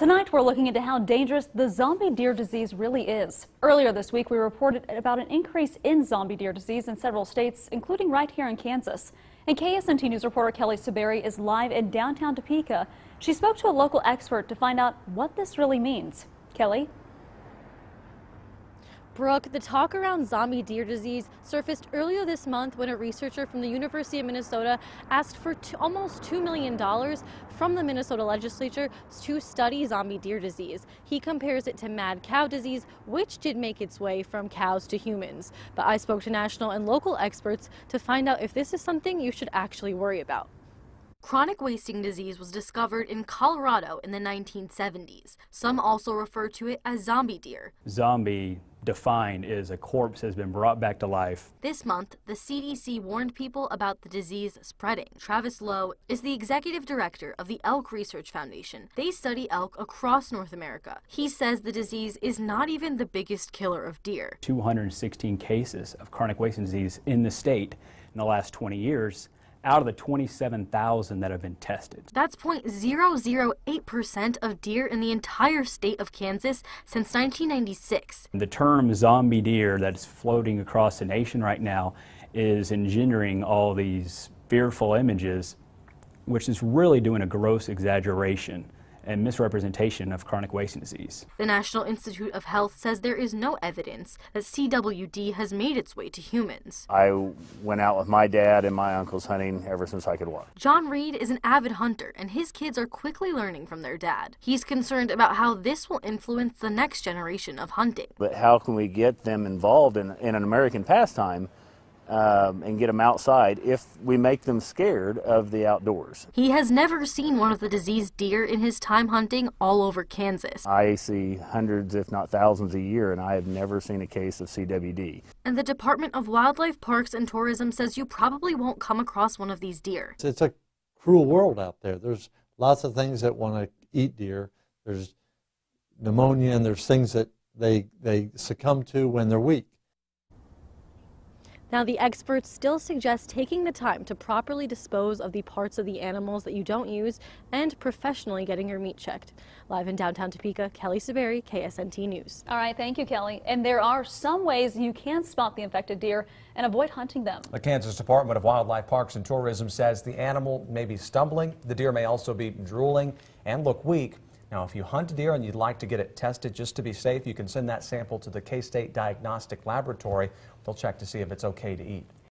Tonight, we're looking into how dangerous the zombie deer disease really is. Earlier this week, we reported about an increase in zombie deer disease in several states, including right here in Kansas. And KSNT News reporter Kelly Saberi is live in downtown Topeka. She spoke to a local expert to find out what this really means. Kelly? Brooke, the talk around zombie deer disease surfaced earlier this month when a researcher from the University of Minnesota asked for almost $2 million from the Minnesota legislature to study zombie deer disease. He compares it to mad cow disease, which did make its way from cows to humans. But I spoke to national and local experts to find out if this is something you should actually worry about. Chronic wasting disease was discovered in Colorado in the 1970s. Some also refer to it as zombie deer. Zombie defined is a corpse has been brought back to life. This month, the CDC warned people about the disease spreading. Travis Lowe is the executive director of the Elk Research Foundation. They study elk across North America. He says the disease is not even the biggest killer of deer. 216 cases of chronic wasting disease in the state in the last 20 years out of the 27,000 that have been tested. That's 0.008% of deer in the entire state of Kansas since 1996. The term zombie deer that's floating across the nation right now is engendering all these fearful images, which is really doing a gross exaggeration and misrepresentation of chronic wasting disease. The National Institute of Health says there is no evidence that CWD has made its way to humans. I went out with my dad and my uncles hunting ever since I could walk. John Reed is an avid hunter, and his kids are quickly learning from their dad. He's concerned about how this will influence the next generation of hunting. But how can we get them involved in, in an American pastime um, and get them outside if we make them scared of the outdoors. He has never seen one of the diseased deer in his time hunting all over Kansas. I see hundreds, if not thousands, a year, and I have never seen a case of CWD. And the Department of Wildlife, Parks, and Tourism says you probably won't come across one of these deer. It's a cruel world out there. There's lots of things that want to eat deer. There's pneumonia, and there's things that they, they succumb to when they're weak. Now, the experts still suggest taking the time to properly dispose of the parts of the animals that you don't use and professionally getting your meat checked. Live in downtown Topeka, Kelly Saberi, KSNT News. All right, thank you, Kelly. And there are some ways you can spot the infected deer and avoid hunting them. The Kansas Department of Wildlife Parks and Tourism says the animal may be stumbling, the deer may also be drooling and look weak. Now, if you hunt deer and you'd like to get it tested just to be safe, you can send that sample to the K-State Diagnostic Laboratory. They'll check to see if it's okay to eat.